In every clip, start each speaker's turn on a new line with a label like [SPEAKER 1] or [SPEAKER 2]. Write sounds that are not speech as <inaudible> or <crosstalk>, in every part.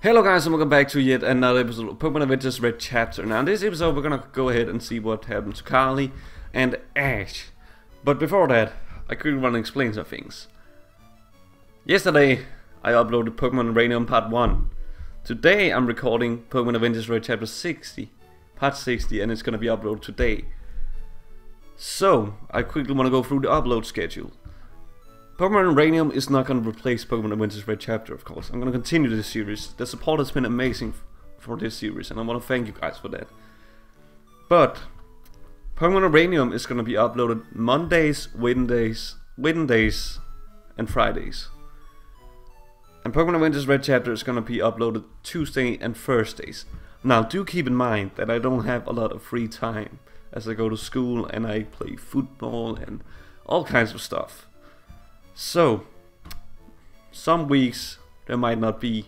[SPEAKER 1] Hello guys and welcome back to yet another episode of Pokemon Adventures Red Chapter. Now in this episode we're gonna go ahead and see what happened to Carly and Ash. But before that, I quickly want to explain some things. Yesterday I uploaded Pokemon Uranium Part 1. Today I'm recording Pokemon Adventures Red Chapter 60, Part 60, and it's gonna be uploaded today. So, I quickly want to go through the upload schedule. Pokemon Uranium is not going to replace Pokemon Adventures Red Chapter, of course. I'm going to continue this series. The support has been amazing for this series, and I want to thank you guys for that. But, Pokemon Uranium is going to be uploaded Mondays, Wednesdays, Wednesdays, and Fridays. And Pokemon Adventures Red Chapter is going to be uploaded Tuesday and Thursdays. Now, do keep in mind that I don't have a lot of free time as I go to school and I play football and all kinds of stuff. So, some weeks there might not be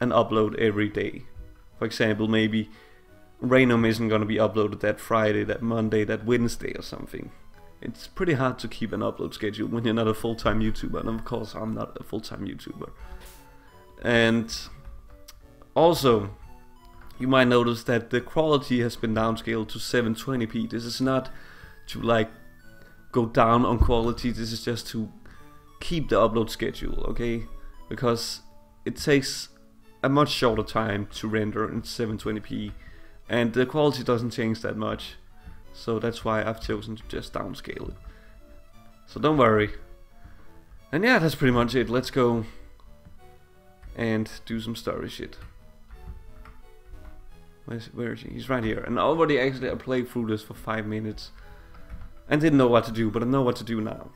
[SPEAKER 1] an upload every day. For example, maybe Uranium isn't going to be uploaded that Friday, that Monday, that Wednesday or something. It's pretty hard to keep an upload schedule when you're not a full-time YouTuber, and of course I'm not a full-time YouTuber. And also, you might notice that the quality has been downscaled to 720p. This is not to like go down on quality, this is just to keep the upload schedule, okay? Because it takes a much shorter time to render in 720p and the quality doesn't change that much. So that's why I've chosen to just downscale it. So don't worry. And yeah, that's pretty much it. Let's go and do some story shit. Where's, where is he? He's right here. And already actually I played through this for 5 minutes and didn't know what to do, but I know what to do now.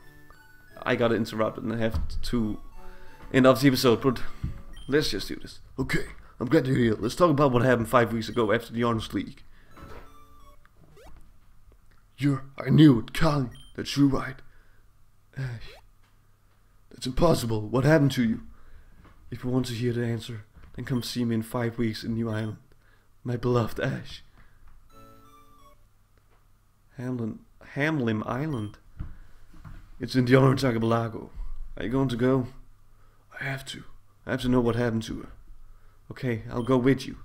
[SPEAKER 1] I got interrupted and I have to end off the episode, but let's just do this. Okay, I'm glad you're here. Let's talk about what happened five weeks ago after the Honest League. You're, I knew it, Carly. That's you right. Ash. That's impossible. What happened to you? If you want to hear the answer, then come see me in five weeks in New Island. My beloved Ash. Hamlin, Hamlin Island. It's in the Orange Archipelago. Are you going to go? I have to. I have to know what happened to her. Okay, I'll go with you.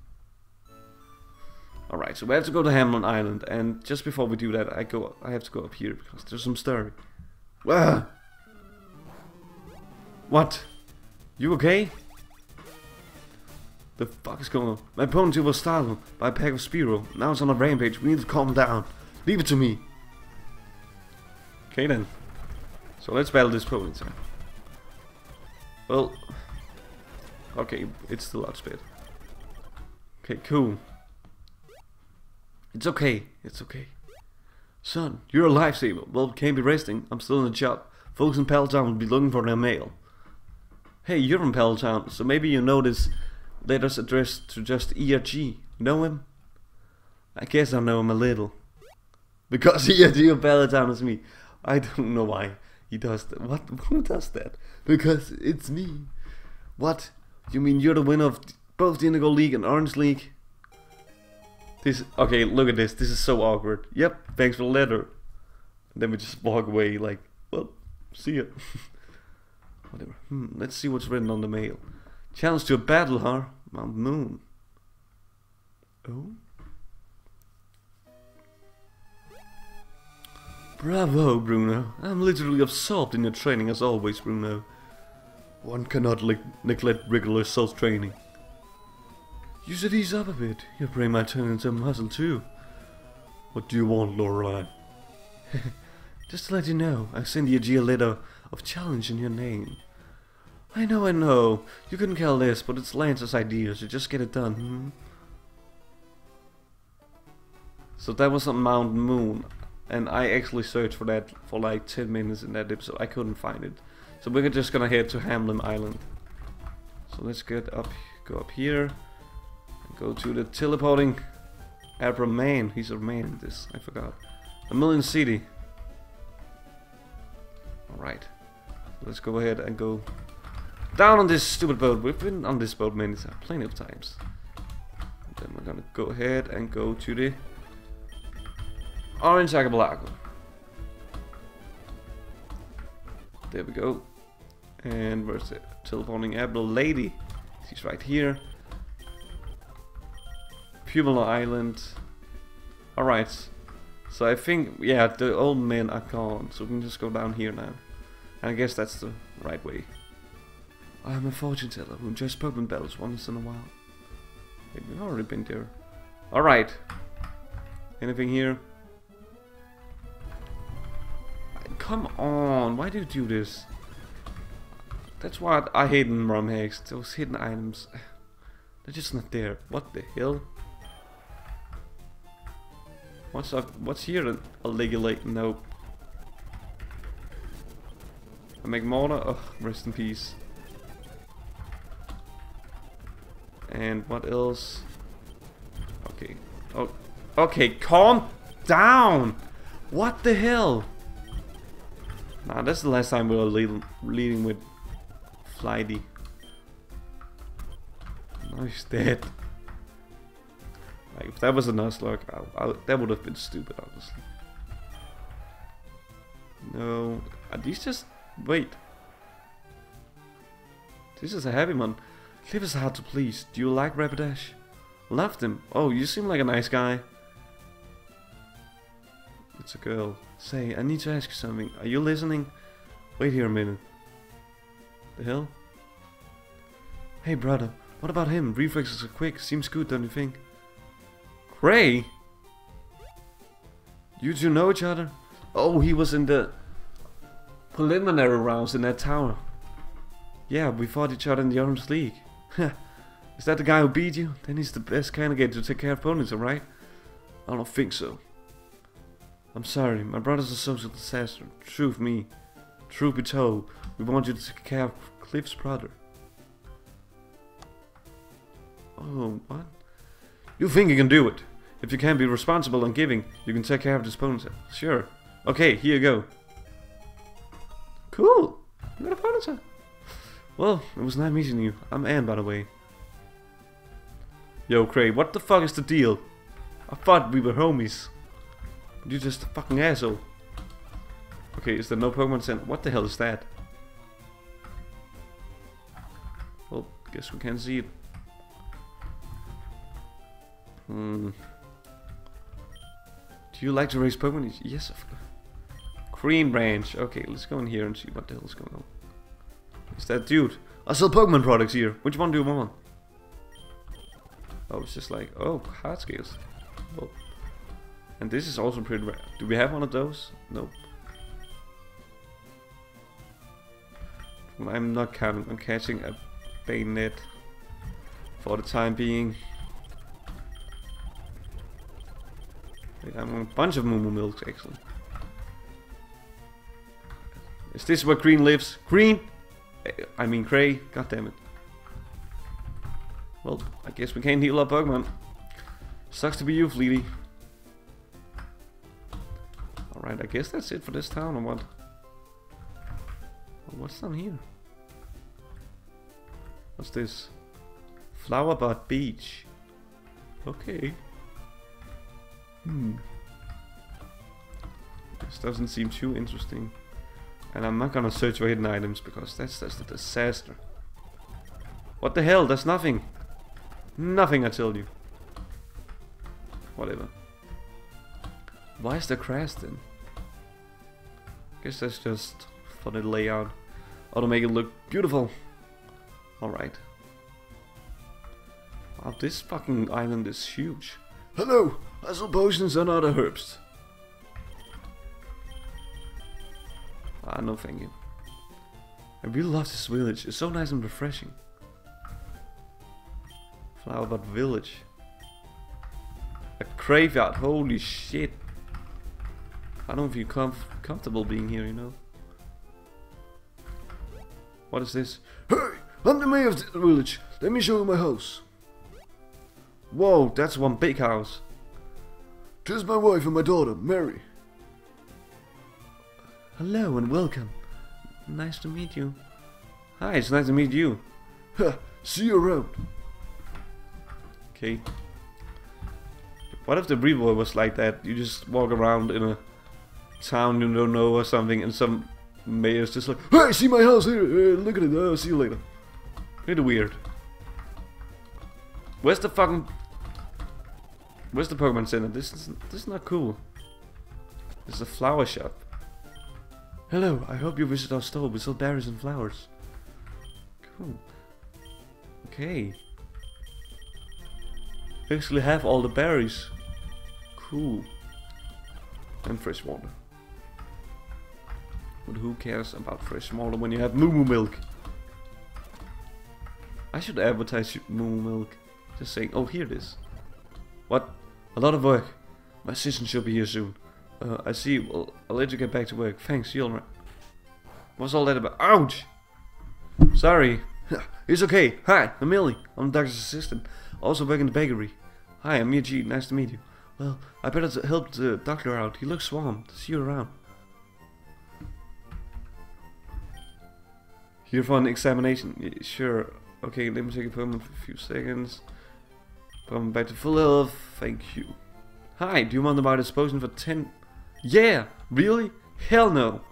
[SPEAKER 1] Alright, so we have to go to Hamlin Island, and just before we do that, I go. I have to go up here because there's some story. What? You okay? The fuck is going on? My Ponyta was startled by a pack of Spearow. Now it's on a rampage. We need to calm down. Leave it to me. Okay then. So let's battle this Ponyta. Well, okay, it's still outspeed. Okay, cool. It's okay, it's okay. Son, you're a lifesaver. Well, can't be resting. I'm still in the job. Folks in Pallet Town will be looking for their mail. Hey, you're from Pallet Town, so maybe you know this letter's addressed to just ERG. Know him? I guess I know him a little. Because <laughs> ERG of Pallet Town is me. I don't know why. He does that. What? <laughs> Who does that? Because it's me. What? You mean you're the winner of both the Indigo League and Orange League? This. Okay, look at this. This is so awkward. Yep. Thanks for the letter. And then we just walk away like, well, see ya. <laughs> Whatever. Hmm, let's see what's written on the mail. Challenge to a battle, huh? Mount Moon. Oh? Bravo, Bruno. I'm literally absorbed in your training as always, Bruno. One cannot neglect regular self-training. You should ease up a bit. Your brain might turn into a muscle too. What do you want, Lorelei? <laughs> Just to let you know, I sent you a letter of challenge in your name. I know, I know. You couldn't care less, but it's Lance's idea, so just get it done, hmm? So that was on Mount Moon and I actually searched for that for like 10 minutes in that episode. I couldn't find it. So we're just gonna head to Hamlin Island. So let's get up, go up here, go to the teleporting Abra man. He's a man in this, I forgot. Vermilion City. Alright. Let's go ahead and go down on this stupid boat. We've been on this boat many times, plenty of times. then we're gonna go ahead and go to the Orange Archipelago. There we go. And where's the teleporting Abra lady? He's right here. Pummelo Island. Alright. So I think, yeah, the old men are gone. So we can just go down here now. And I guess that's the right way. I'm a fortune teller who enjoys Pokemon battles once in a while. We've already been there. Alright. Anything here? Come on, why do you do this? That's why I hate in ROM hacks. Those hidden items, they're just not there. What the hell? What's up? What's here? A Legulate? Nope. A Magmortar? Oh, rest in peace. And what else? Okay. Oh, okay. Calm down. What the hell? Nah, that's the last time we were lead leading with Flighty. Now he's dead. Like, if that was a Nuzlocke, I, I, that would have been stupid, honestly. No. Uh, are these just... Wait. This is a heavy one. Cliff is hard to please. Do you like Rapidash? Loved him. Oh, you seem like a nice guy. It's a girl. Say, I need to ask you something. Are you listening? Wait here a minute. The hell? Hey brother, what about him? Reflexes are quick. Seems good, don't you think? Gray? You two know each other? Oh, he was in the preliminary rounds in that tower. Yeah, we fought each other in the Arms League. <laughs> Is that the guy who beat you? Then he's the best candidate to take care of opponents, alright? I don't think so. I'm sorry, my brother's a social disaster. Truth me. Truth be told, we want you to take care of Cliff's brother. Oh, what? You think you can do it? If you can be responsible and giving, you can take care of this opponent. Sure. Okay, here you go. Cool. You got a opponent. Well, it was nice meeting you. I'm Anne, by the way. Yo, Gray, what the fuck is the deal? I thought we were homies. You're just a fucking asshole. Okay, is there no Pokemon Center? What the hell is that? Well, guess we can't see it. Hmm. Do you like to raise Pokemon? Yes, of course. Green Branch. Okay, let's go in here and see what the hell is going on. Is that dude? I sell Pokemon products here. Which one do you want? Oh, it's just like, oh, hard scales. Oh. And this is also pretty rare. Do we have one of those? Nope. I'm not counting on catching a bayonet for the time being. I'm on a bunch of Moo Moo Milks, actually. Is this where Green lives? Green! I mean Gray, god damn it. Well, I guess we can't heal our Pokemon. Sucks to be you, Fleety. Alright, I guess that's it for this town, or what? What's down here? What's this? Flowerbud Beach. Okay. Hmm. This doesn't seem too interesting. And I'm not gonna search for hidden items because that's just a disaster. What the hell? There's nothing. Nothing, I tell you. Whatever. Why is there crash then? Guess that's just for the layout. Or to make it look beautiful. Alright. Wow, this fucking island is huge. Hello! I sell potions and other herbs. Ah, no thank you. I really love this village. It's so nice and refreshing. Flowerbud Village. A graveyard. Holy shit. I don't feel comf comfortable being here, you know. What is this? Hey! I'm the mayor of the village. Let me show you my house. Whoa, that's one big house. This is my wife and my daughter, Mary. Hello and welcome. Nice to meet you. Hi, it's nice to meet you. Ha, See you around. Okay. What if the Revoy was like that? You just walk around in a town you don't know or something and some mayor's just like, Hey, see my house here, uh, look at it, I'll see you later. Pretty weird. Where's the fucking... Where's the Pokemon Center? This is, this is not cool. This is a flower shop. Hello, I hope you visit our store. We sell berries and flowers. Cool. Okay. Actually have all the berries. Cool. And fresh water. But who cares about fresh water when you have Moo Moo milk? I should advertise Moo Moo milk. Just saying, oh here it is. What? A lot of work. My assistant should be here soon. Uh, I see. Well, I'll let you get back to work. Thanks, you'll right. What's all that about? Ouch! Sorry. <laughs> it's okay. Hi, I'm Millie. I'm the doctor's assistant. Also work in the bakery. Hi, I'm G. Nice to meet you. Well, I better help the doctor out. He looks swamped. See you around. Here for an examination. Yeah, sure. Okay, let me take a appointment for a few seconds. Come back to full health. Thank you. Hi, do you want to buy this potion for 10? Yeah! Really? Hell no!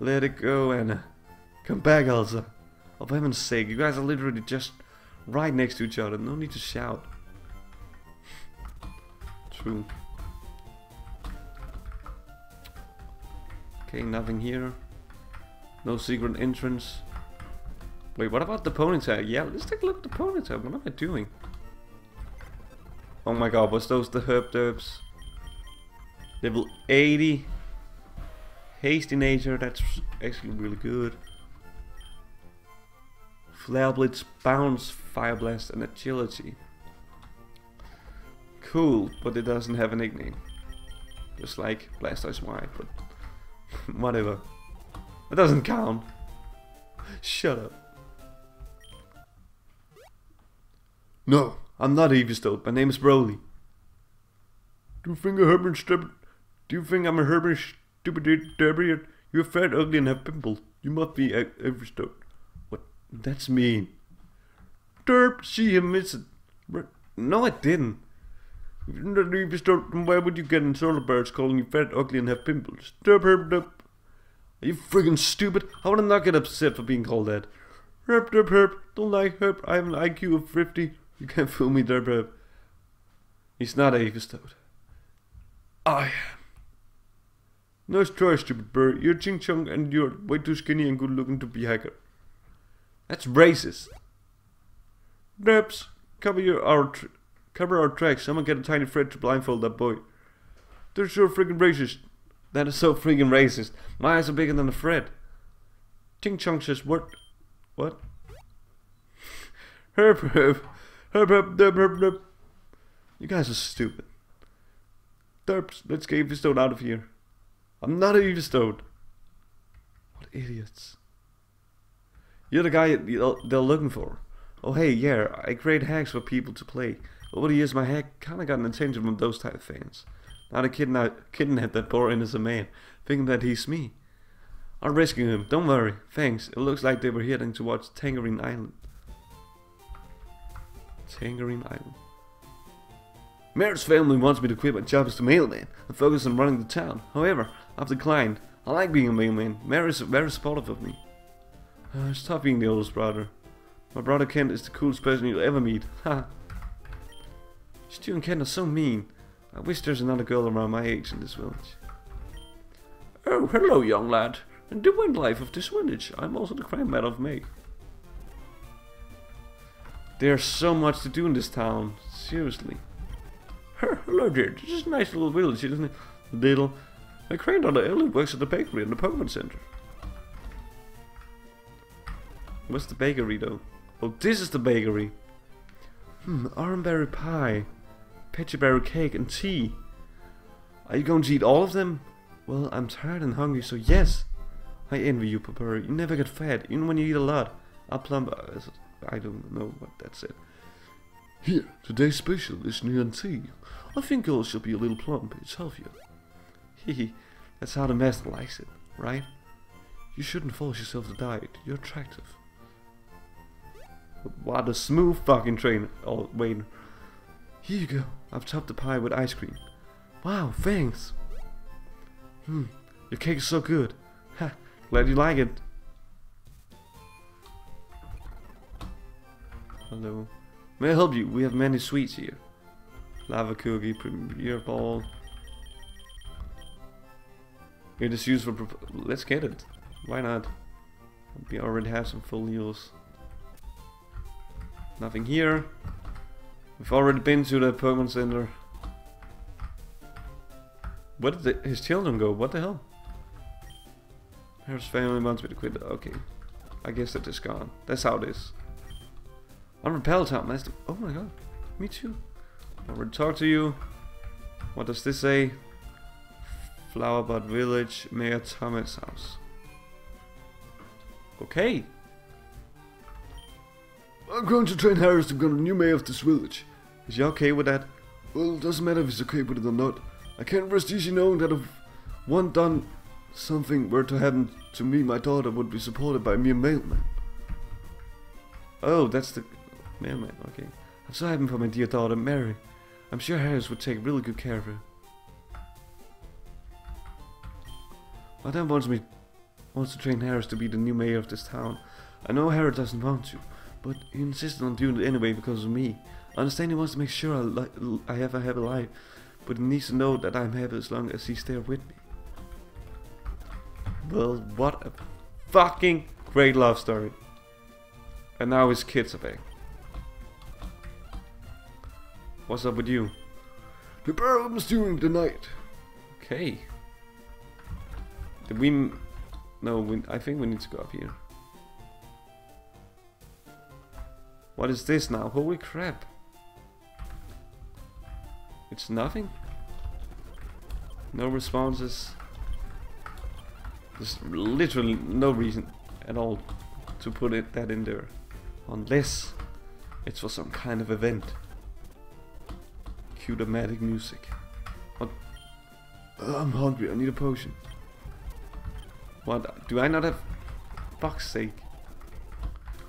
[SPEAKER 1] Let it go, Anna. Come back, Elsa. Oh, for heaven's sake, you guys are literally just right next to each other. No need to shout. True. Okay, nothing here. No secret entrance. Wait, what about the Ponyta? Yeah, let's take a look at the Ponyta. What am I doing? Oh my god, was those the herb derbs? Level 80. Hasty nature, that's actually really good. Flare Blitz, Bounce, Fire Blast, and Agility. Cool, but it doesn't have a nickname. Just like Blastoise Y, but <laughs> whatever. It doesn't count. Shut up. No, I'm not Evistoad. My name is Broly. Do you think a stupid? Do you think I'm a Herbert stupid Debrian? You're fat, ugly, and have pimples. You must be Evistoad. What? That's mean. Derp, see him miss it. No, I didn't. If you're not Evistoad, why would you get in solar birds calling you fat, ugly, and have pimples? Derp, herb, derp. Are you friggin' stupid? I wanna not get upset for being called that. Herp, derp, herp. Don't like herp. I have an IQ of 50. You can't fool me, derp, herp. He's not Evistoad. I am. Nice try, stupid bird. You're Ching Chong and you're way too skinny and good looking to be hacker. That's racist. Derps, cover your our cover our tracks. Someone get a tiny thread to blindfold that boy. They're so freaking racist. That is so freaking racist. My eyes are bigger than a thread. Ching Chong says what? What? Herp herp. Herp herp derp herp. You guys are stupid. Derps, let's get Evistoad out of here. I'm not Evistoad. What idiots. You're the guy they're looking for. Oh hey, yeah, I create hacks for people to play. Over the years my hack kinda got an attention from those type of fans. Now the kidnap, kidnap that poor innocent man, thinking that he's me. I'm rescuing him, don't worry, thanks. It looks like they were heading towards Tangerine Island. Tangerine Island. Mayor's family wants me to quit my job as the mailman and focus on running the town. However, I've declined. I like being a mailman. Is very supportive of me. Uh, being the oldest brother. My brother Kent is the coolest person you'll ever meet. Ha! Stu and Kent are so mean. I wish there's another girl around my age in this village. Oh, hello, young lad. In the wind life of this village, I'm also the grandmother of May. There's so much to do in this town. Seriously. Hello dear, this is a nice little village, isn't it? Little. My granddaughter Ellie works at the bakery in the Pokemon Center. What's the bakery though? Oh, this is the bakery. Hmm, orangeberry pie, berry cake and tea. Are you going to eat all of them? Well, I'm tired and hungry, so yes. I envy you, Papa. You never get fat, even when you eat a lot. A plump... Uh, I don't know what that said. Here, today's special is new tea. I think yours should be a little plump. It's healthier. Hehe, that's how the master likes it, right? You shouldn't force yourself to diet. You're attractive. What a smooth fucking train. Oh, wait. Here you go. I've topped the pie with ice cream. Wow, thanks. Hmm, your cake is so good. Ha, glad you like it. Hello. May I help you? We have many sweets here. Lava cookie, premier ball. It is used for. Let's get it. Why not? We already have some full folios. Nothing here. We've already been to the Pokemon Center. Where did the, his children go? What the hell? His family wants me to quit. Okay. I guess they're just gone. That's how it is. I'm repelled. That's the, oh my god. Me too. I will talk to you. What does this say? Flowerbud Village, Mayor Thomas house. Okay.
[SPEAKER 2] I'm going to train Harris to become the new mayor of this village.
[SPEAKER 1] Is you okay with that?
[SPEAKER 2] Well, it doesn't matter if he's okay with it or not. I can't rest easy knowing that if one done something were to happen to me, my daughter would be supported by me, a mailman.
[SPEAKER 1] Oh, that's the mailman. Okay. I'm so happy for my dear daughter, Mary. I'm sure Harris would take really good care of her. Madame wants me wants to train Harris to be the new mayor of this town. I know Harris doesn't want to, but he insisted on doing it anyway because of me. I understand he wants to make sure I, I have a happy life, but he needs to know that I'm happy as long as he's there with me. Well, what a fucking great love story. And now his kids are back. What's up with you?
[SPEAKER 2] The problems during the night.
[SPEAKER 1] Okay. Did we... No, we, I think we need to go up here. What is this now? Holy crap. It's nothing? No responses. There's literally no reason at all to put it that in there. Unless it's for some kind of event. Cue dramatic music.
[SPEAKER 2] Uh, I'm hungry. I need a potion.
[SPEAKER 1] What? Do I not have... Fuck's sake.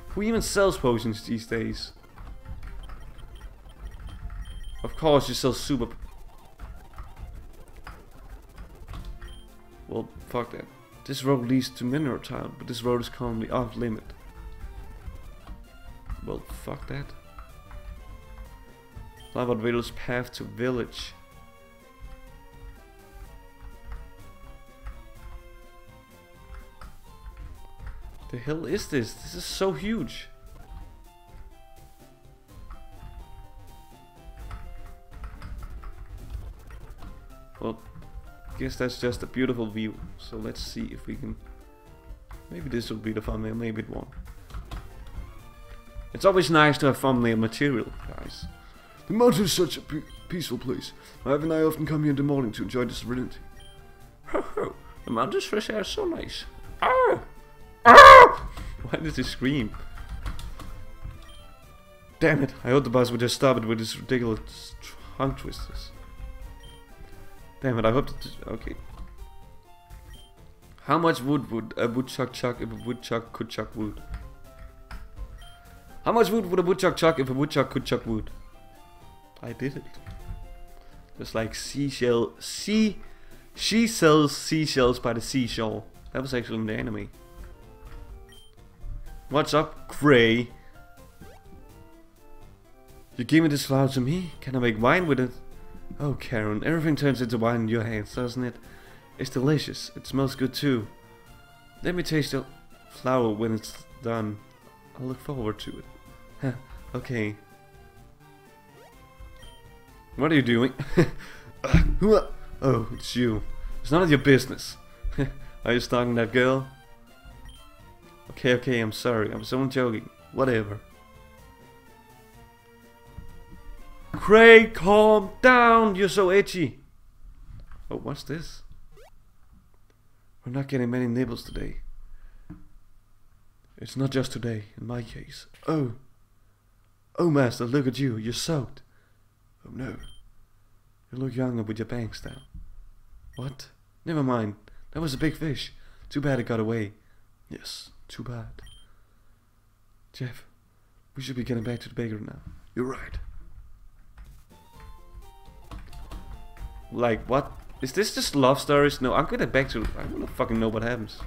[SPEAKER 1] Who even sells potions these days? Of course you sell super... Well, fuck that. This road leads to Mineral Town, but this road is currently off limit. Well, fuck that. Lava Village path to village. The hell is this? This is so huge. Well, guess that's just a beautiful view. So let's see if we can... Maybe this will be the thumbnail, maybe it won't. It's always nice to have thumbnail material, guys.
[SPEAKER 2] The mountain is such a peaceful place. My wife and I often come here in the morning to enjoy the serenity.
[SPEAKER 1] Ho ho! The mountain's fresh air is so nice. Ah! Ah! Why does he scream? Damn it! I hope the boss would just stop it with his ridiculous tongue twisters. Damn it! I hope that. Okay. How much wood would a woodchuck chuck if a woodchuck could chuck wood? How much wood would a woodchuck chuck if a woodchuck could chuck wood? I did it. Just like seashell. Sea. She sells seashells by the seashore. That was actually in the anime. What's up, Gray? You gave me this flower to me? Can I make wine with it? Oh, Karen, everything turns into wine in your hands, doesn't it? It's delicious. It smells good too. Let me taste the flour when it's done. I'll look forward to it. Okay. What are you doing? <laughs> Oh, it's you. It's none of your business. <laughs> are you stalking that girl? Okay, okay, I'm sorry. I'm so joking. Whatever. Craig, calm down. You're so itchy. Oh, what's this? We're not getting many nibbles today. It's not just today, in my case. Oh. Oh, Master, look at you. You're soaked. Oh, no. You look younger with your bangs down. What? Never mind. That was a big fish. Too bad it got away. Yes, too bad. Jeff, we should be getting back to the bakery now.
[SPEAKER 2] You're right.
[SPEAKER 1] Like, what? Is this just love stories? No, I'm gonna back to. I don't fucking know what happens.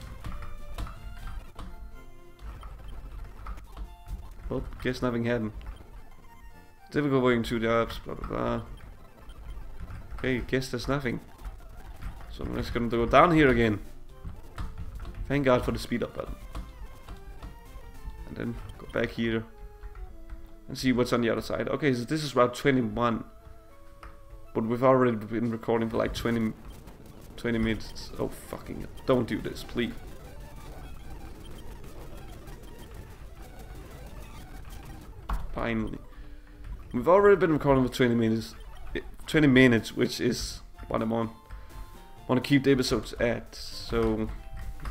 [SPEAKER 1] Well, guess nothing happened. Difficult working two jobs, blah blah blah. Okay, guess there's nothing. So I'm just gonna go down here again. Thank God for the speed up button. And then go back here. And see what's on the other side. Okay, so this is Route 21. But we've already been recording for like 20, 20 minutes. Oh fucking, don't do this, please. Finally. We've already been recording for 20 minutes. eh, 20 minutes, which is what I'm on. I Want to keep the episodes at. So,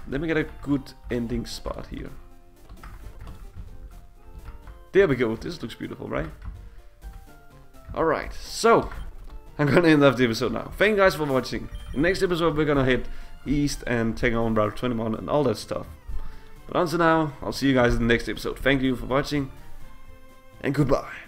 [SPEAKER 1] let me get a good ending spot here. There we go. This looks beautiful, right? Alright, so I'm gonna end off the episode now. Thank you guys for watching. In the next episode, we're gonna hit east and take on Route 21 and all that stuff. But until now, I'll see you guys in the next episode. Thank you for watching, and goodbye.